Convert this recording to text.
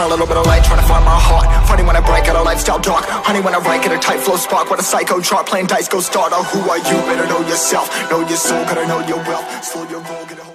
a little bit of light, trying to find my heart. Funny when I break out a lifestyle dark. Honey when I write, get a tight flow spark. What a psycho chart, playing dice, go start. Oh, who are you? Better know yourself, know your soul, gotta know your wealth. Slow your roll, get a hold